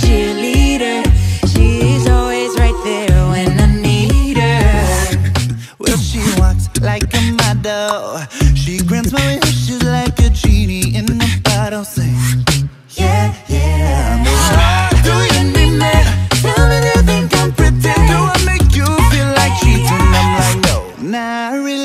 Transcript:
cheerleader. She's always right there when I need her. Well, she walks like a model. She grants my wishes like a genie in a bottle. Say, yeah, yeah. I'm Do you me? You think I'm pretend Do I make you feel like cheating? I'm like, no, not really.